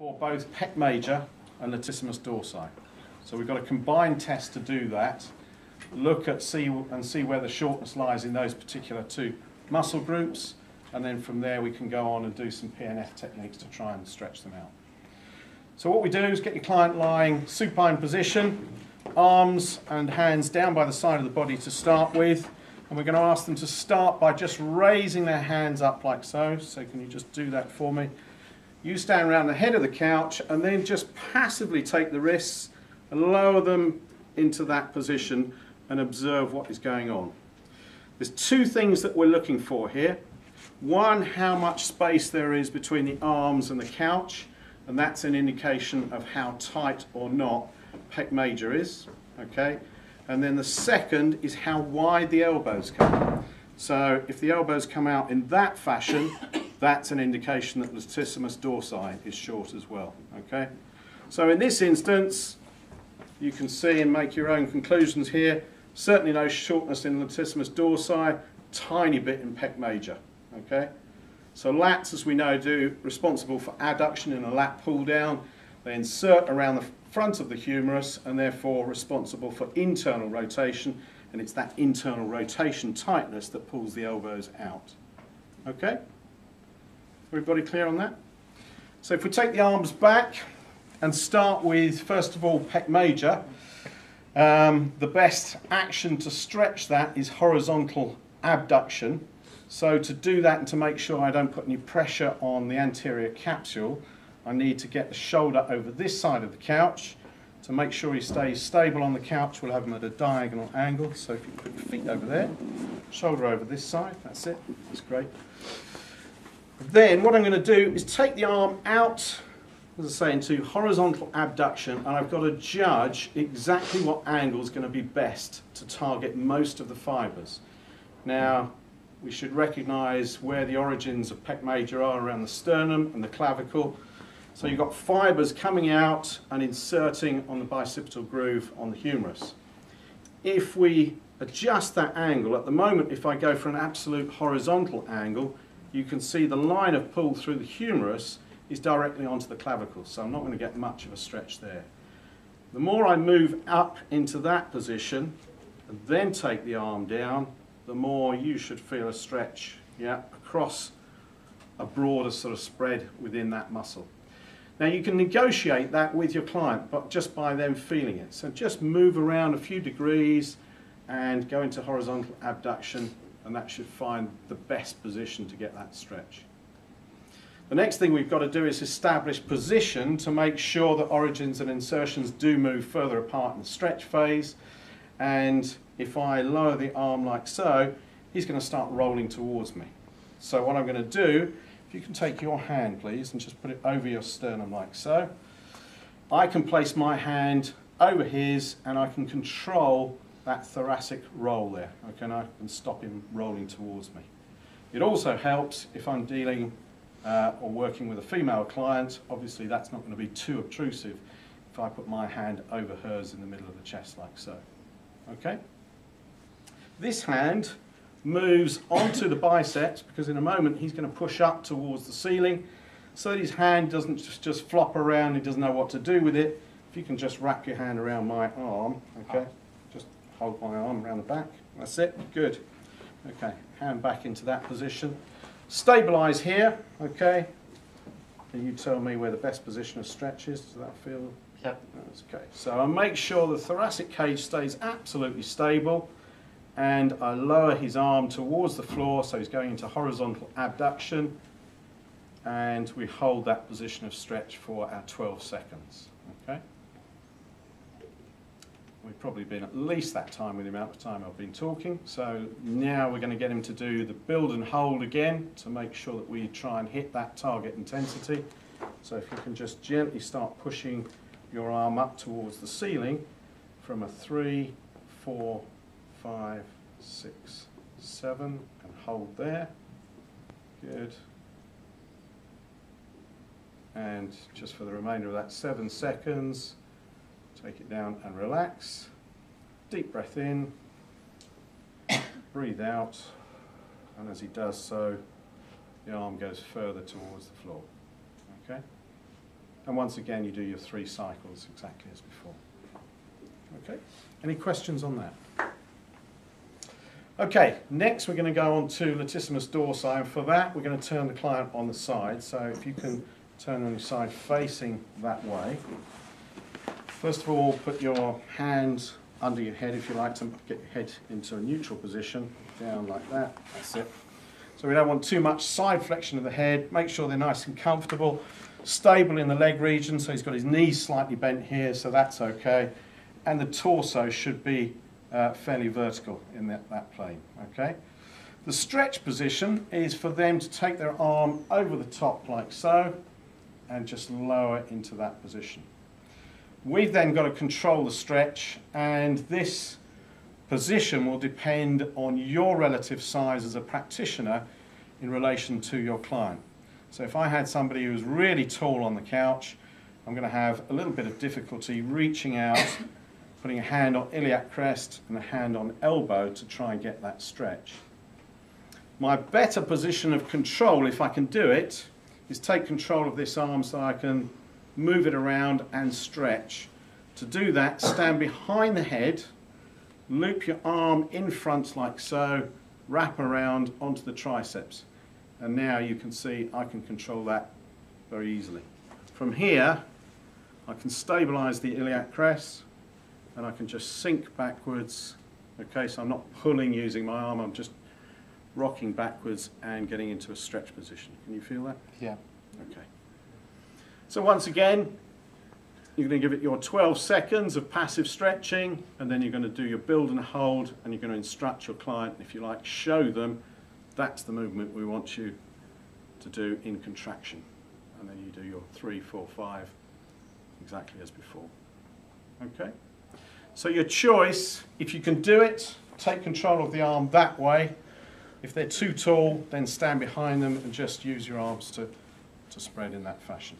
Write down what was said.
for both pec major and latissimus dorsi. So we've got a combined test to do that. Look at see and see where the shortness lies in those particular two muscle groups, and then from there we can go on and do some PNF techniques to try and stretch them out. So what we do is get your client lying supine position, arms and hands down by the side of the body to start with, and we're going to ask them to start by just raising their hands up like so. So can you just do that for me? You stand around the head of the couch and then just passively take the wrists and lower them into that position and observe what is going on. There's two things that we're looking for here. One, how much space there is between the arms and the couch, and that's an indication of how tight or not pec major is, okay? And then the second is how wide the elbows come. So if the elbows come out in that fashion, that's an indication that latissimus dorsi is short as well. Okay? So in this instance, you can see and make your own conclusions here. Certainly no shortness in latissimus dorsi, tiny bit in pec major. Okay? So lats, as we know, do responsible for adduction in a lat pull down. They insert around the front of the humerus and therefore responsible for internal rotation and it's that internal rotation tightness that pulls the elbows out. Okay? Everybody clear on that? So if we take the arms back and start with, first of all, pec major, um, the best action to stretch that is horizontal abduction. So to do that and to make sure I don't put any pressure on the anterior capsule, I need to get the shoulder over this side of the couch. To make sure he stays stable on the couch, we'll have him at a diagonal angle. So if you put your feet over there, shoulder over this side, that's it, that's great. Then what I'm going to do is take the arm out, as I say, into horizontal abduction, and I've got to judge exactly what angle is going to be best to target most of the fibres. Now, we should recognise where the origins of pec major are around the sternum and the clavicle. So you've got fibres coming out and inserting on the bicipital groove on the humerus. If we adjust that angle, at the moment if I go for an absolute horizontal angle, you can see the line of pull through the humerus is directly onto the clavicle, so I'm not going to get much of a stretch there. The more I move up into that position and then take the arm down, the more you should feel a stretch yeah, across a broader sort of spread within that muscle. Now you can negotiate that with your client, but just by them feeling it. So just move around a few degrees and go into horizontal abduction and that should find the best position to get that stretch. The next thing we've got to do is establish position to make sure that origins and insertions do move further apart in the stretch phase. And if I lower the arm like so, he's going to start rolling towards me. So what I'm going to do, if you can take your hand please and just put it over your sternum like so. I can place my hand over his and I can control that thoracic roll there, okay, and I can stop him rolling towards me. It also helps if I'm dealing uh, or working with a female client, obviously that's not going to be too obtrusive if I put my hand over hers in the middle of the chest like so. Okay? This hand moves onto the biceps because in a moment he's going to push up towards the ceiling so that his hand doesn't just, just flop around, he doesn't know what to do with it. If you can just wrap your hand around my arm, okay? Hold my arm around the back. That's it, good. Okay, hand back into that position. Stabilize here, okay. And you tell me where the best position of stretch is. Does that feel? Yep. That's okay. So I make sure the thoracic cage stays absolutely stable and I lower his arm towards the floor so he's going into horizontal abduction and we hold that position of stretch for our 12 seconds. We've probably been at least that time with the amount of time I've been talking. So now we're going to get him to do the build and hold again to make sure that we try and hit that target intensity. So if you can just gently start pushing your arm up towards the ceiling from a three, four, five, six, seven, and hold there. Good. And just for the remainder of that seven seconds, Take it down and relax. Deep breath in, breathe out, and as he does so, the arm goes further towards the floor. Okay? And once again, you do your three cycles exactly as before. Okay, any questions on that? Okay, next we're going to go on to latissimus dorsi, and for that we're going to turn the client on the side. So if you can turn on your side facing that way. First of all, put your hands under your head if you like to get your head into a neutral position, down like that, that's it. So we don't want too much side flexion of the head, make sure they're nice and comfortable, stable in the leg region, so he's got his knees slightly bent here, so that's okay. And the torso should be uh, fairly vertical in that, that plane, okay? The stretch position is for them to take their arm over the top like so, and just lower into that position. We've then got to control the stretch and this position will depend on your relative size as a practitioner in relation to your client. So if I had somebody who was really tall on the couch, I'm going to have a little bit of difficulty reaching out, putting a hand on iliac crest and a hand on elbow to try and get that stretch. My better position of control, if I can do it, is take control of this arm so I can move it around and stretch. To do that, stand behind the head, loop your arm in front like so, wrap around onto the triceps. And now you can see I can control that very easily. From here, I can stabilize the iliac crest and I can just sink backwards. Okay, so I'm not pulling using my arm, I'm just rocking backwards and getting into a stretch position. Can you feel that? Yeah. Okay. So once again, you're going to give it your 12 seconds of passive stretching, and then you're going to do your build and hold, and you're going to instruct your client, if you like, show them that's the movement we want you to do in contraction. And then you do your three, four, five, exactly as before. Okay? So your choice, if you can do it, take control of the arm that way. If they're too tall, then stand behind them and just use your arms to, to spread in that fashion.